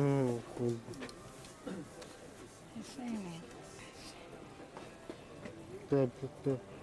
嗯，对，对，对。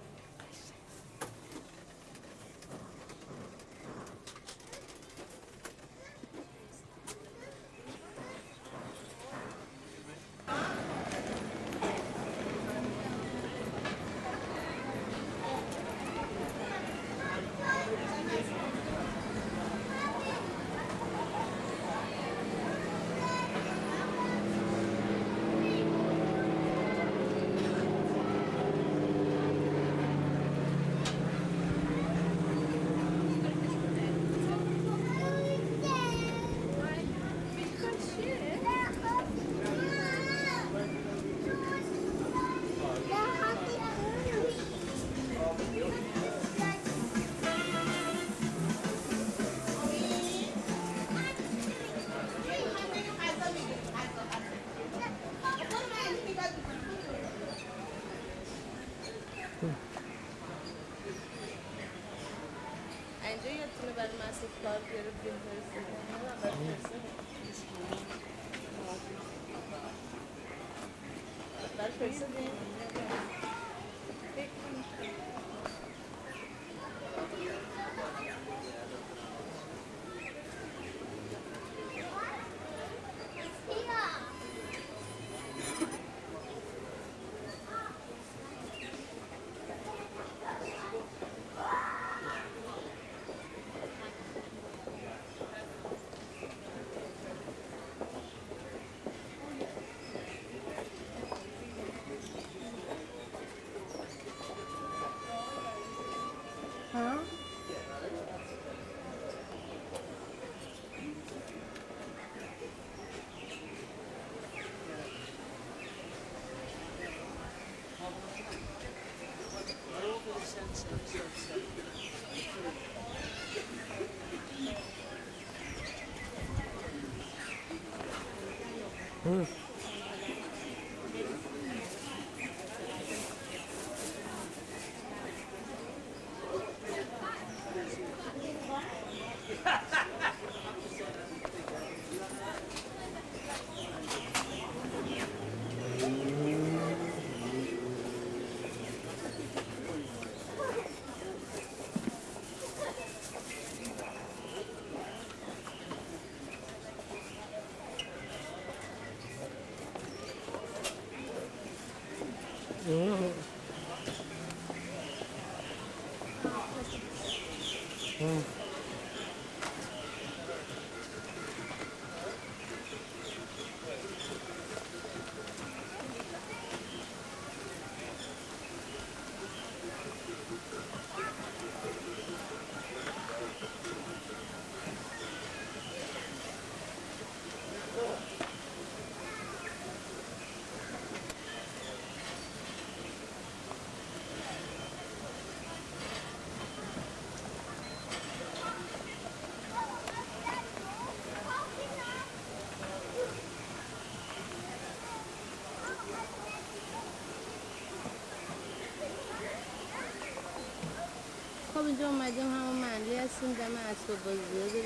برای مسعود خب اینجا اومدیم همون محلی هستیم دم داریم بازی.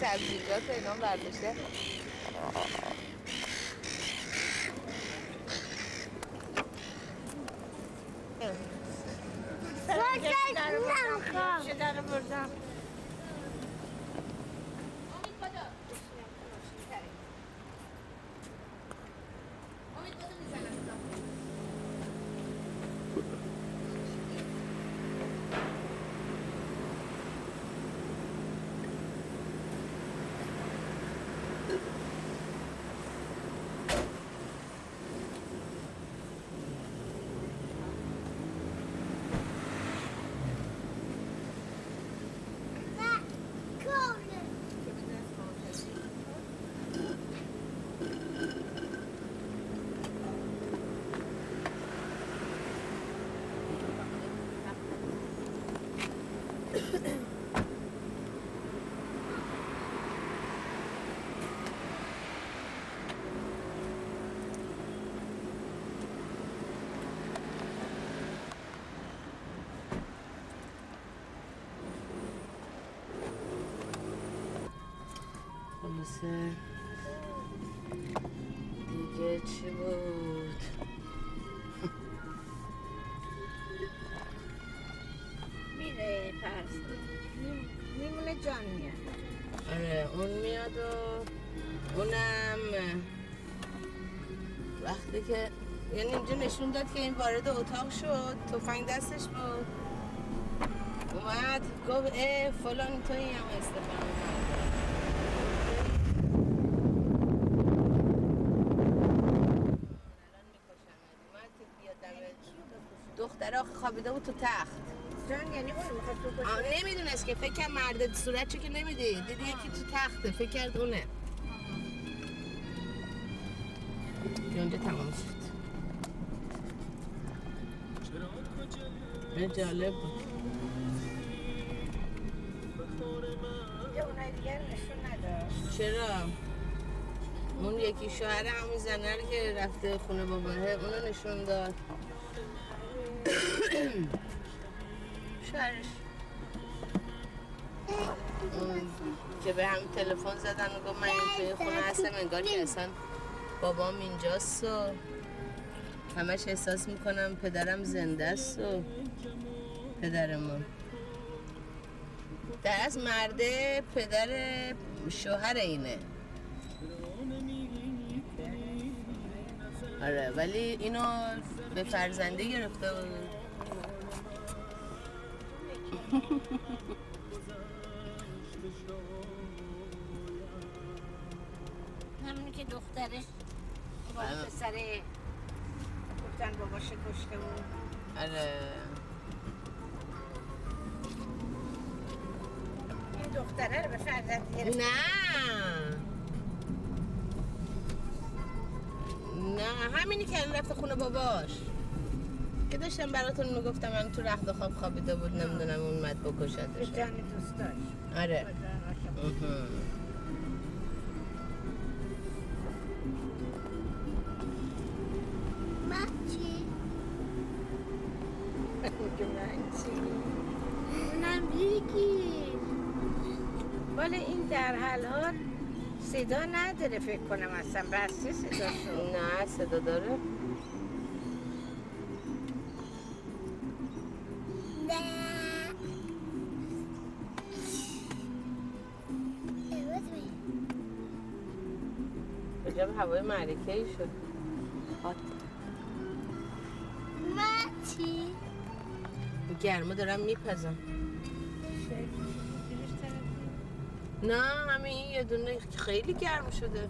سبزیجات اینا برداشته. چه در بردم خلاصه دیگه چی بود؟ میره پرس. میم- میمونه جان میاد. آره اون میاد و اونم وقتی که یعنی اینجا نشون داد که این وارد اتاق شد تفنگ دستش بود. اومد گفت اه فلان توی هم استفاده دختره آخه خوابیده بود تو تخت. جان یعنی اون تو کشه نمی‌دونست که فکر مرد صورت که نمیدی دیدی یکی تو تخته فکر کرد اونه. اونجا تمام شد. این جالب بود اینجا اونای دیگر نشون نداشت چرا؟ اون یکی شوهر همون زنه که رفته خونه باباه اونو نشون داد. اون که به هم تلفن زدن و گفت من توی خونه هستم انگار که اصلا بابام اینجاست و همش احساس می‌کنم پدرم زنده است و پدرمون در از مرده پدر شوهر اینه. آره ولی اینو به فرزنده گرفته بود. همونی که دختره. با بله. پسر گفتن باباش کشته بود. آره. این دختره رو به فرزند گرفت. نه. نه همینی که رفته خونه باباش. که داشتم براتون می‌گفتم من تو رخت خواب خوابیده بود نمی‌دونم اون مد به بکشتش جان آره. با جان؟ اونم یکی ولی این در حال حال صدا نداره فکر کنم اصلا بسته صدا شد. نه صدا داره. ای شد. آت. ماچی گرما دارم میپزم. نه همین یه دونه خیلی گرم شده.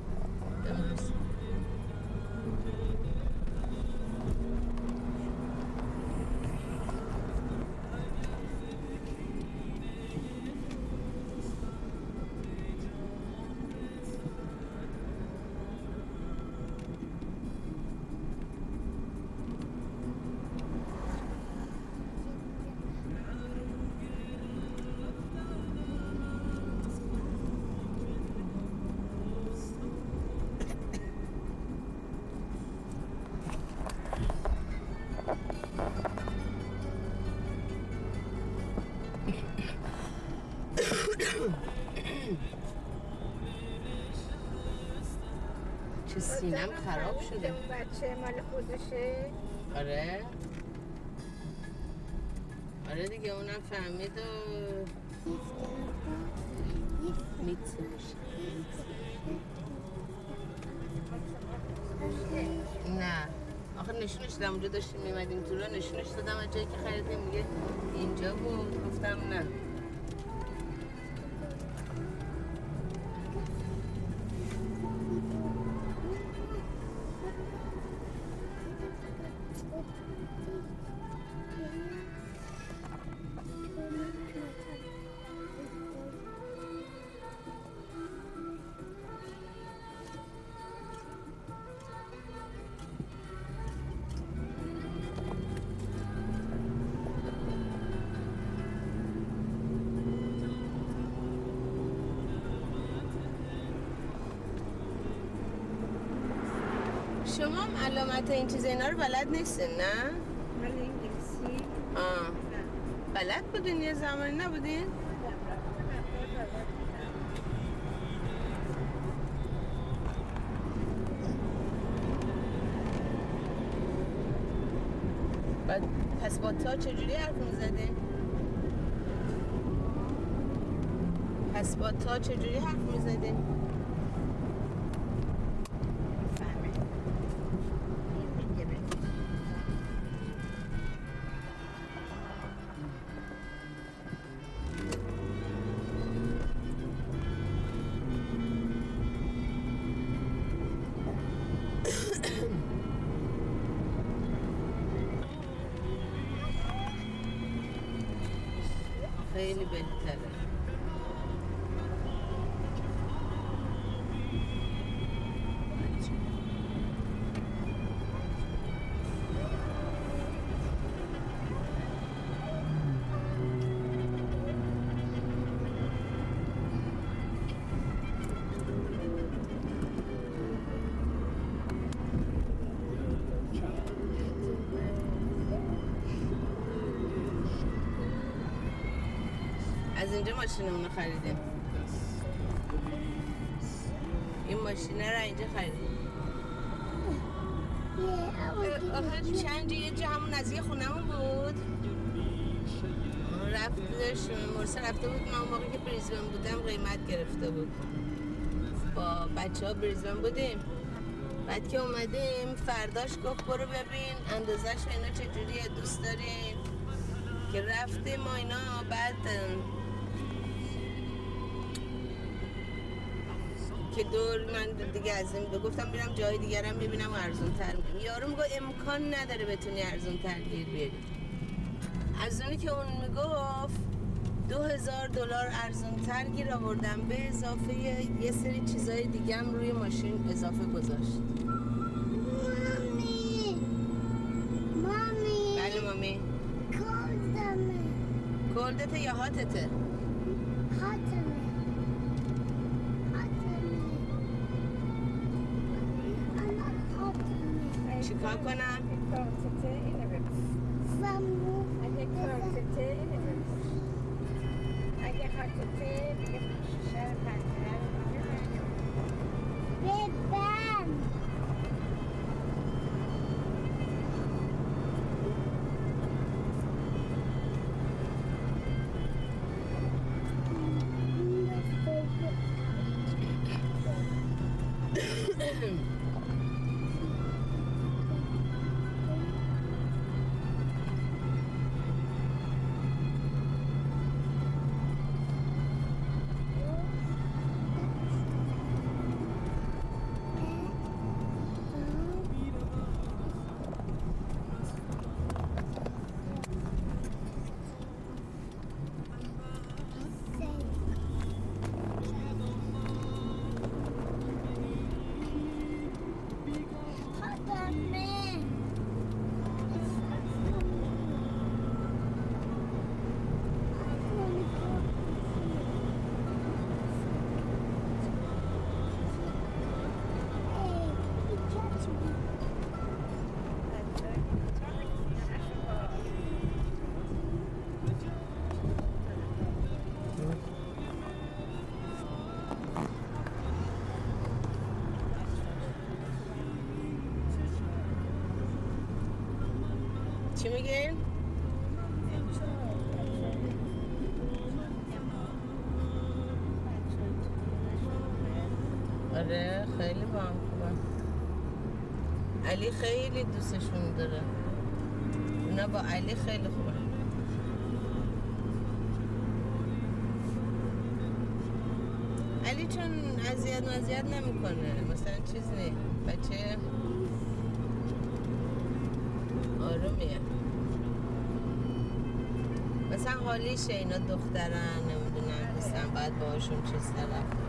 شده. اون بچه مال خودشه. آره. آره دیگه اونم فهمید و نه. آخه نشونش دادم اونجا داشتیم میمدیم تو را نشونش دادم از جایی که خریدیم میگه اینجا بود. گفتم نه. شما هم علامت این چیز اینا رو بلد نیستین نه؟ مال انگلیسی آه بلد بودین یه زمانی نبودین؟ بعد پس با تا چجوری حرف می‌زدین؟ پس با تا چجوری حرف می‌زدین؟ از اینجا ماشینمون رو خریدیم این ماشینه رو اینجا خریدیم آخه چند یه همون نزدیک خونمون بود. رفتش مرسا رفته بود. من اون موقع که بریزبن بودم قیمت گرفته بود. با بچه ها بریزبن بودیم. بعد که اومدیم فرداش گفت برو ببین اندازش اینا چجوریه دوست دارین که رفتیم و اینا بعد که دور من دیگه از این گفتم میرم جای دیگرم می‌بینم ارزون تر میگم. یارو میگه امکان نداره بتونی ارزون تر گیر بیاری. از اونی که اون می‌گفت دو هزار دلار ارزون تر گیر آوردم. به اضافه یه سری چیزای دیگه هم روی ماشین اضافه گذاشت. مامی. مامی. بله مامی. کلدمه کلدته یا هاتته؟ کارتته اینو چی میگین؟ آره خیلی با هم خوبن علی خیلی دوستشون داره. اونا با علی خیلی خوبن علی چون اذیت اذیت نمی‌کنه مثلا چیز نی بچه آرومیه. مثلا حالیشه اینا دخترن نمی‌دونم دوستن باید باهاشون چیز طرف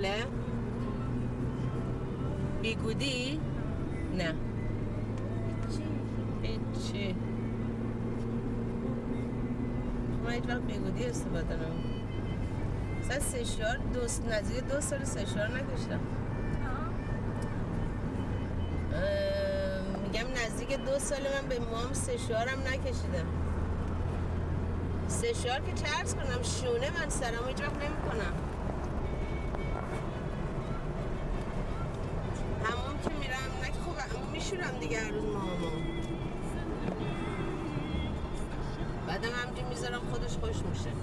بله. بیگودی؟ نه. چی؟ هیچی. من وقت بیگودی استفاده نمیم مثلا دو نزدیک دو سال سشوار نکشتم میگم نزدیک دو سال من به موام سشوارم نکشیدم. سشوار که چرس کنم شونه من سرم هیچ وقت نمی کنم میشه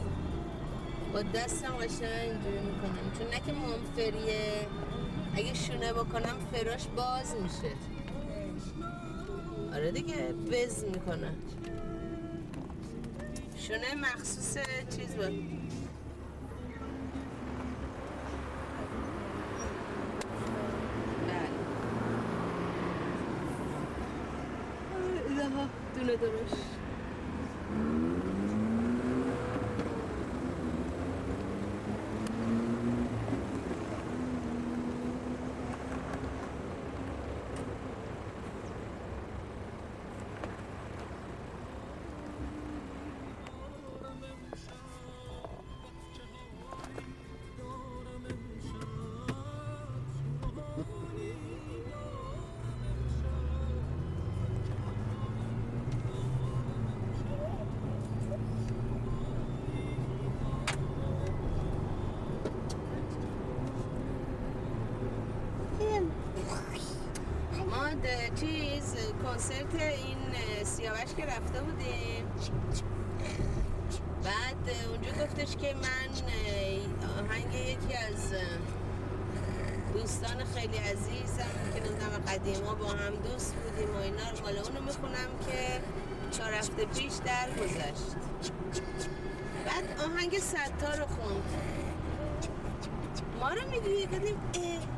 با دستم قشنگ اینجوری می‌کنم. چون نه که موام فریه اگه شونه بکنم فراش باز میشه. آره دیگه بز می‌کنه. شونه مخصوص چیز بود بله. دونه درش چیز کنسرت این سیاوش که رفته بودیم بعد اونجا گفتش که من آهنگ یکی از دوستان خیلی عزیزم که نمی‌دونم قدیما با هم دوست بودیم و اینا رو مال اونو می‌خونم که چهار هفته پیش درگذشت بعد آهنگ ستار رو خوند. ما رو می‌دونی؟ اه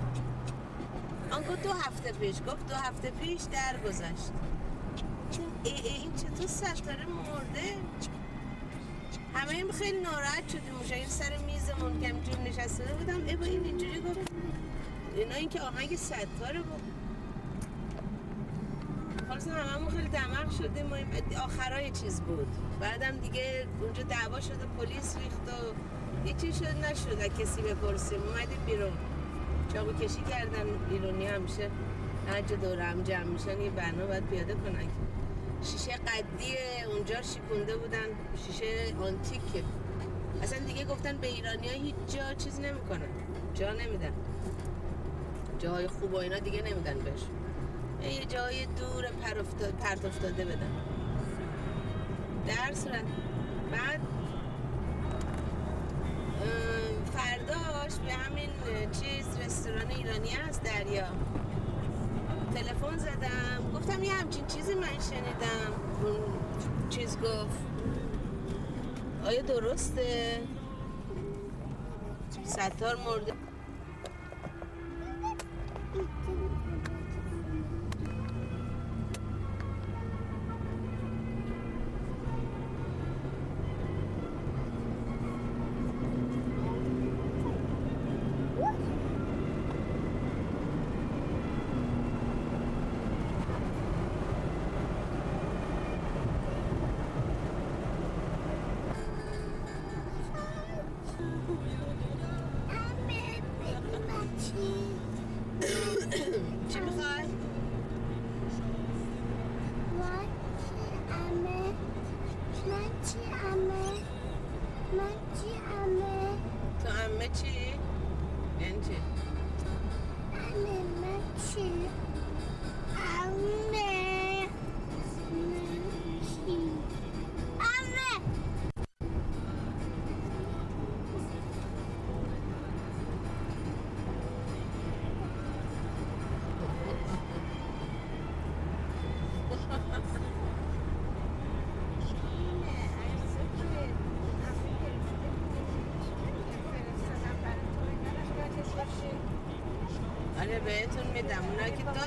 آن گفت دو هفته پیش گفت دو هفته پیش درگذشت. ای ای این چطور ستاره مرده؟ همه این خیلی ناراحت شدیم. مشاهیر سر میزمون که همجور نشسته بودم. ای با این اینجوری گفت اینا این که آهنگ ستاره بود. خلاص هممون خیلی دماغ شدیم این آخرای چیز بود. بعدم دیگه اونجا دعوا شد پلیس ریخت و هیچی شد نشد. کسی بپرسیم. اومدیم بیرون. چاقو کشی کردن ایرونی همیشه. هر جا دور هم جمع میشن یه بنا باید پیاده کنن. شیشه قدی اونجا شیکونده بودن. شیشه آنتیکه. اصلا دیگه گفتن به ایرانی ها هیچ جا چیز نمی‌کنن. جا نمیدن. جای خوب و اینا دیگه نمیدن بهش. یه جای دور پرفتاده پرت افتاده بدن. در صورت طولانی از دریا. تلفن زدم. گفتم یه همچین چیزی من شنیدم. چیز گفت. آیا درسته؟ ستار مرده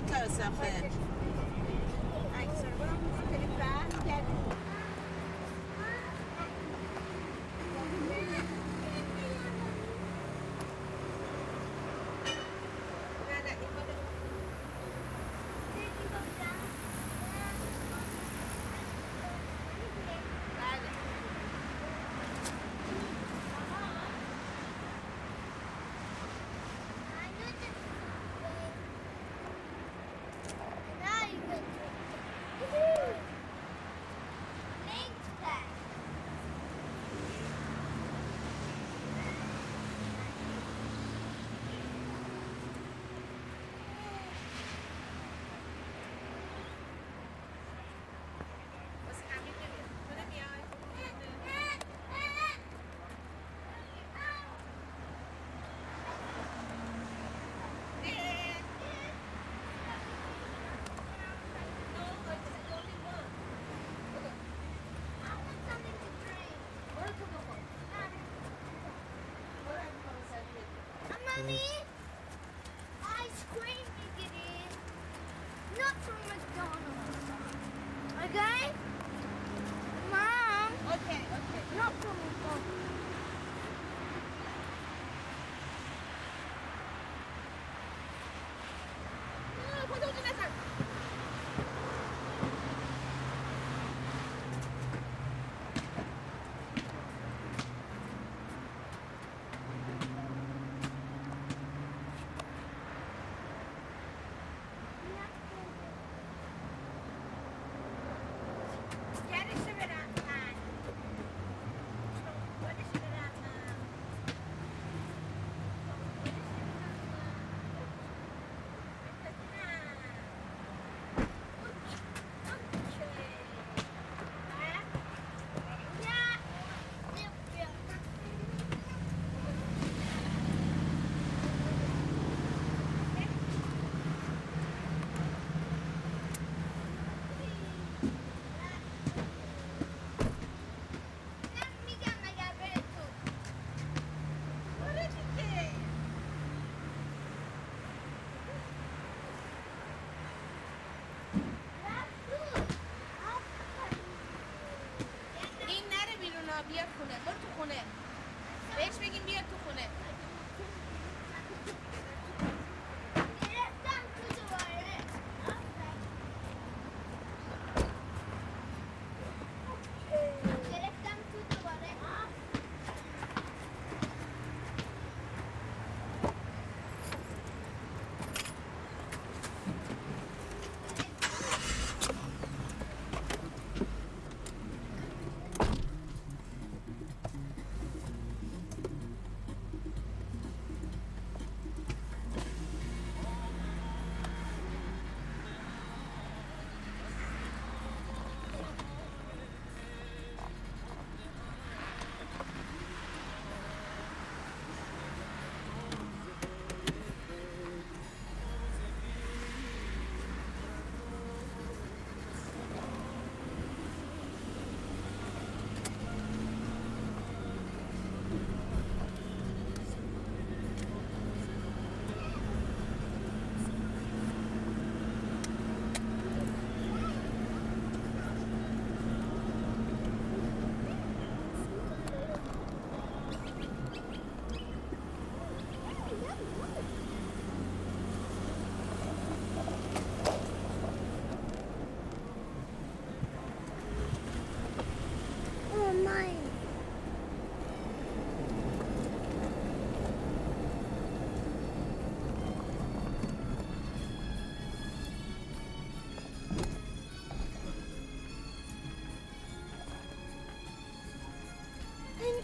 got her something. Mommy?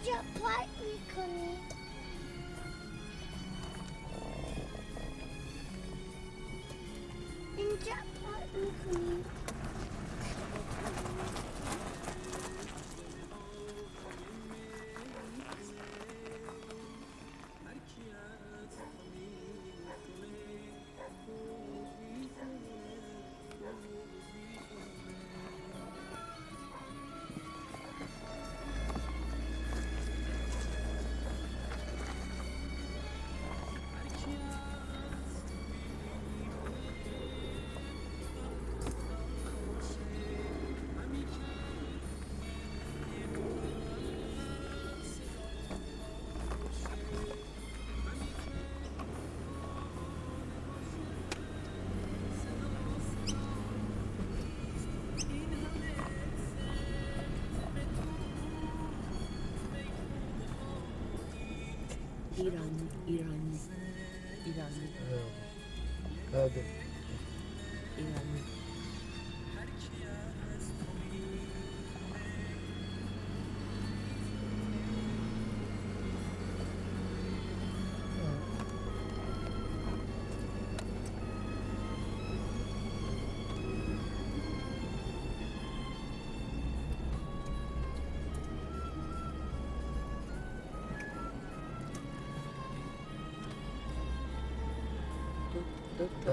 Ninja Black Recon. ایرانی ایرانی ایرانی بله ایرانی دو, دو تا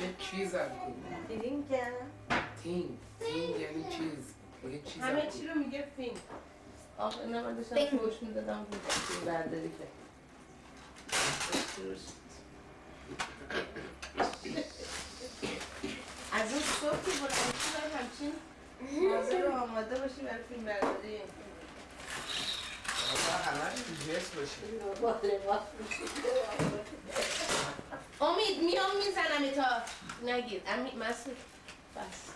میگه چیز هم کن دیدین که تین تین یعنی چیز میگه چیز هم همه چی رو میگه فیلم آخه نه من داشتم فوش می‌دادم فیلم برداری که از اون صبح که بلند باید همچین حاضر و آماده باشی برای فیلم برداری همه جس باشه امید میام می‌زنم تا نگیر. امید مسعود. بس.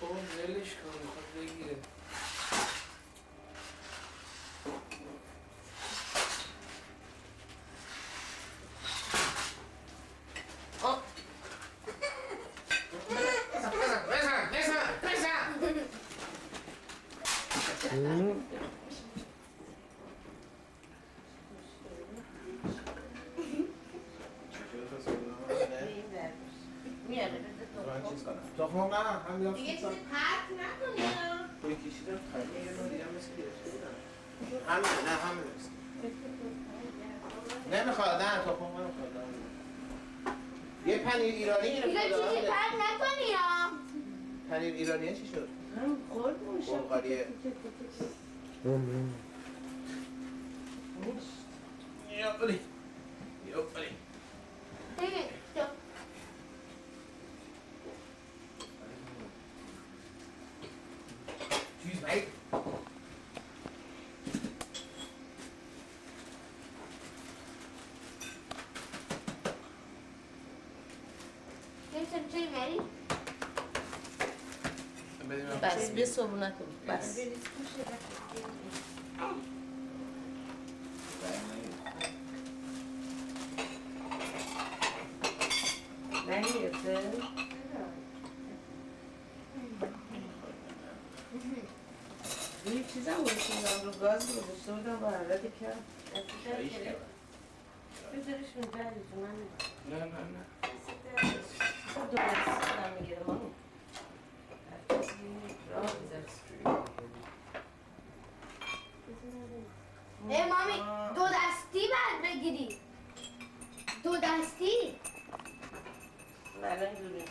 خب ولش کن می‌خواد بگیره. نه هم دیگه چیزی پرت نکنی. توی کشیدم خیلی یه نوع دیگه مثل گرفته بودم. همینه نه همینه نمی‌خواد نه تخم نمی‌خواد یه پنیر ایرانی دیگه گرفته چیزی پرد نکنی پنیر ایرانی چی شد؟ هم خورد میشه بلغاریه یاپلی یاپلی دیگه تو چیز مگه دیگه چی میری؟ بدیم بس بیا صبح نکن بس نگیرته یه چیزم گذاشتم رو گاز گذاشته بودم با حالت کرد بذارش می‌بری تو من نه نه نه خب دو دستی دارم می‌گیره مامو راه بذار ای مامی دو دستی بعد بگیری دو دستی الان اینجوری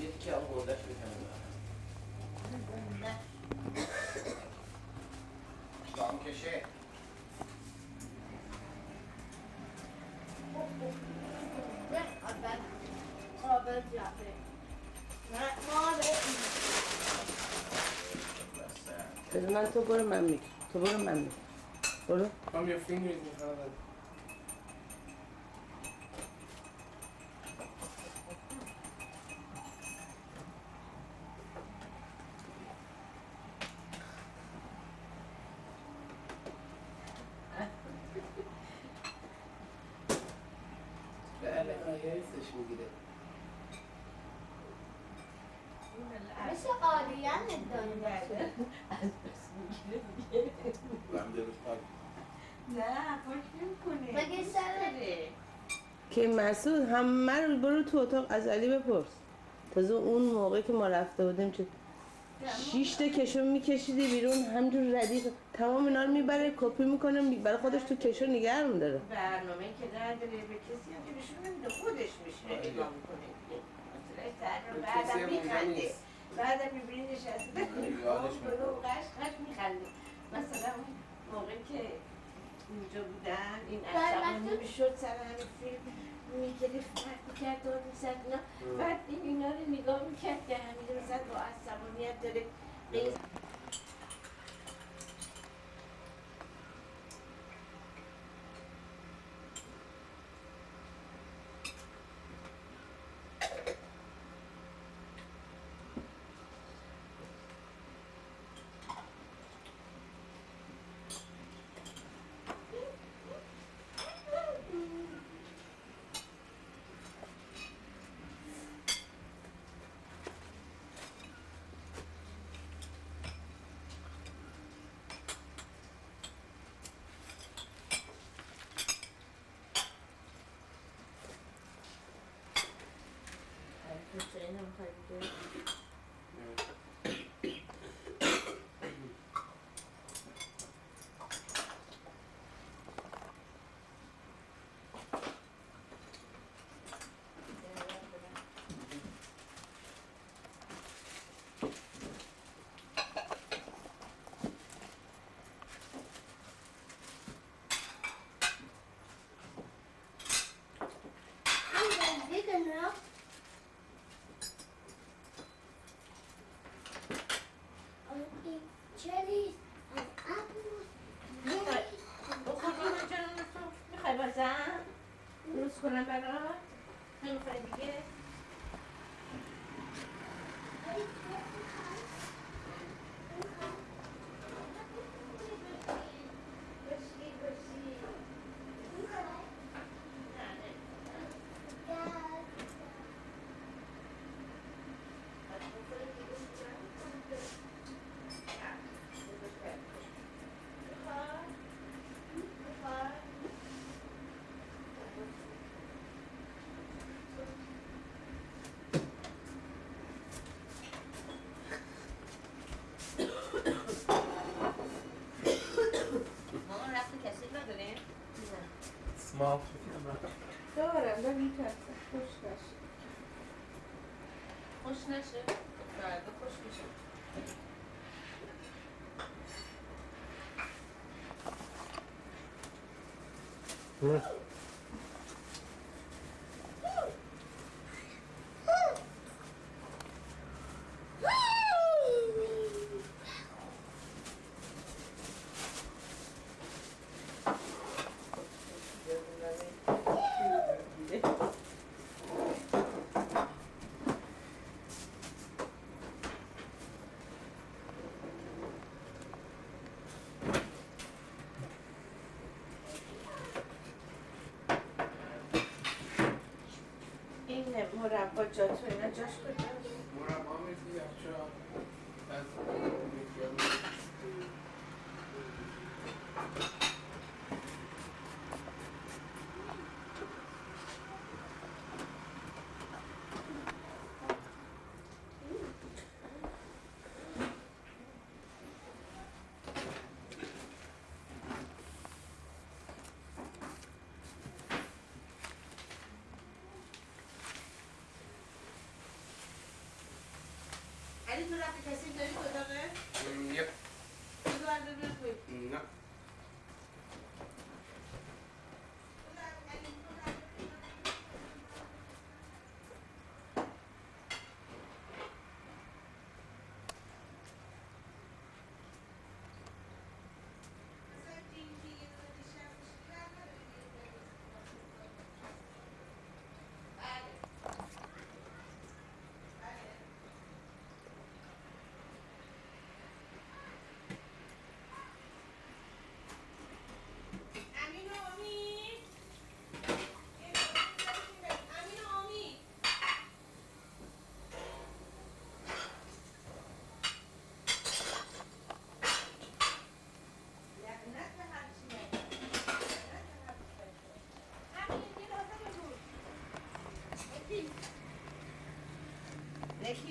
یه تیکه هم بردش بکنه دام کشه قابل جعفه بذار من تو برو من میگم تو برو من میگم برو Come your fingers in front of the بله حسش می‌گیره مثل آریان دنیا من درست پاک نه پاک نمی‌کنه مگه سر مسعود همه رو برو تو اتاق از علی بپرس. تازه اون موقع که ما رفته بودیم چه شیش تا کشو میکشیدی بیرون همجور ردیف. تمام اینا رو می‌بره کپی می‌کنه می- برای خودش تو کشو نگه داره. برنامه که نداره به کسی هم که نشون نمیده خودش میشه. نگاه می‌کنه. مثلا سر رو بعدم میخنده. بعدم می‌بینی نشسته. یادش میاد. برو قش قش میخنده مثلا اون موقع که اینجا بودن این بله. می‌شد سر همین فیلم؟ می‌گرفت می‌کرد داد می‌زد اینا بعد این اینا رو نگاه می‌کرد که همین می‌زد با عصبانیت داره. I'm to dig enough درست کنم برات Mal. Doğru, ben yıkarsın. Hoş karşı. Hoş neşe. Verdi, hoş neşe. Hı? मोर आप चर्च जज होना चर्च करता I yep.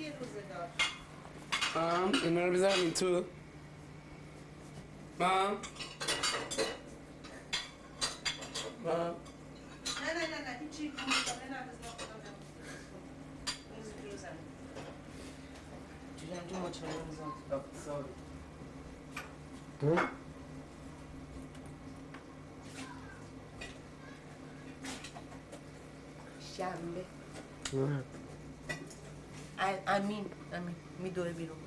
یکی روزگار مام اینا رو بذارم این تو مام مام نه نه نه نه هیچی کنه نه بذار خودم روز روزم جوجم امین میدوه بیرون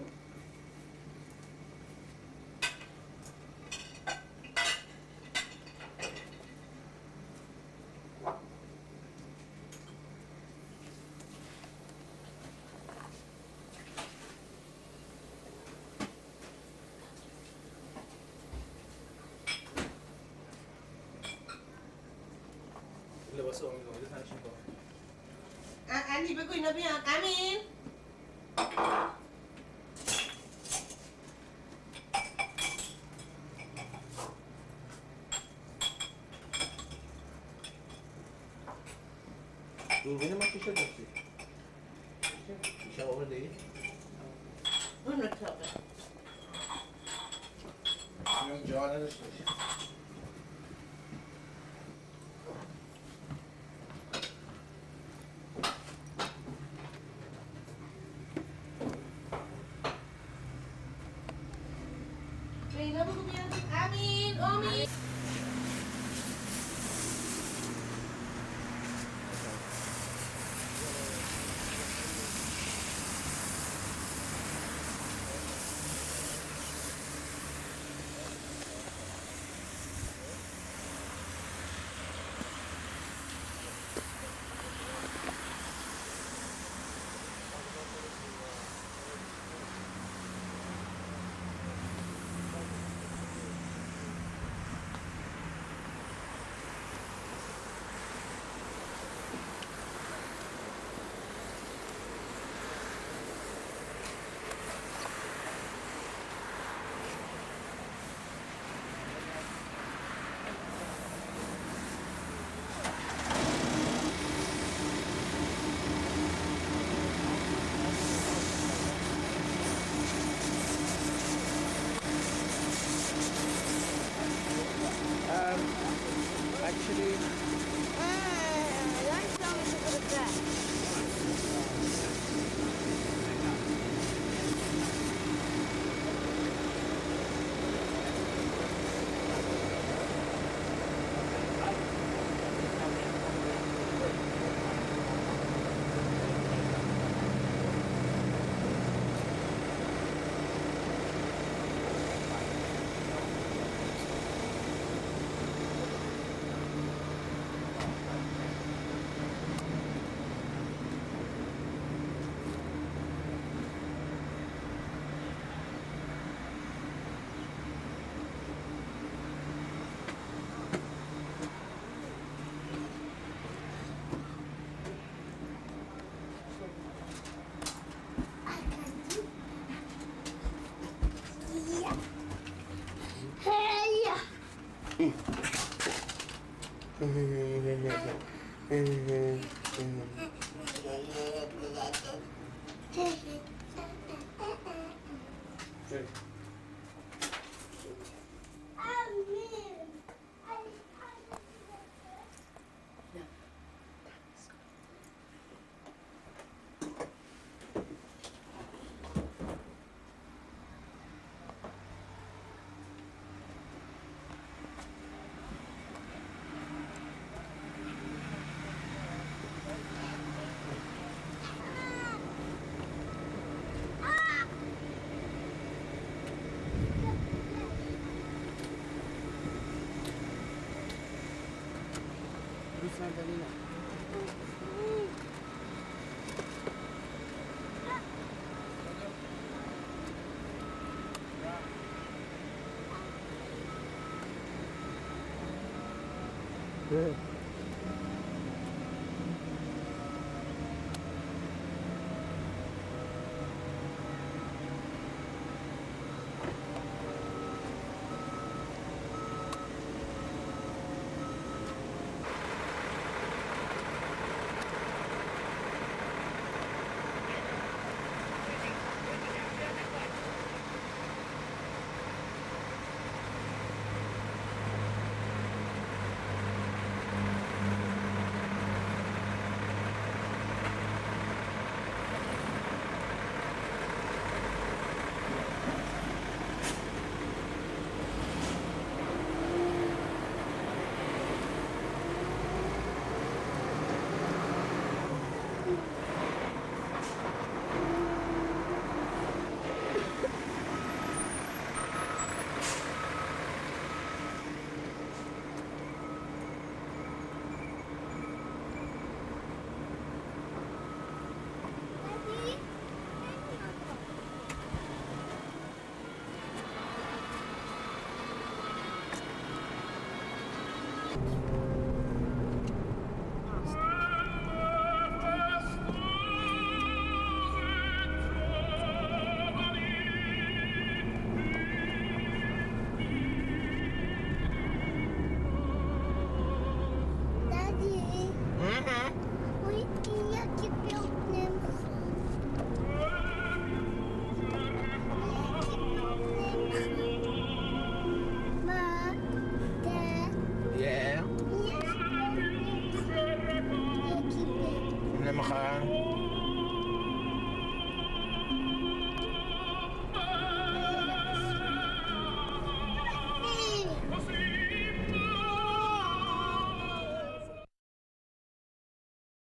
لباس امید امید تنشون کن ا- علی بگو اینا بیان امین دوربین ما چی شد داشتی؟ چی کباب دیگه اون رو eh, Yeah.